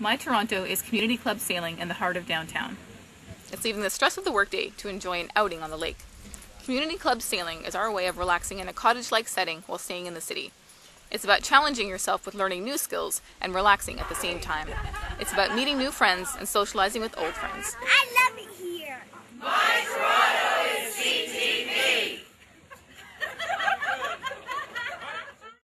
My Toronto is community club sailing in the heart of downtown. It's leaving the stress of the workday to enjoy an outing on the lake. Community club sailing is our way of relaxing in a cottage-like setting while staying in the city. It's about challenging yourself with learning new skills and relaxing at the same time. It's about meeting new friends and socializing with old friends. I love it here.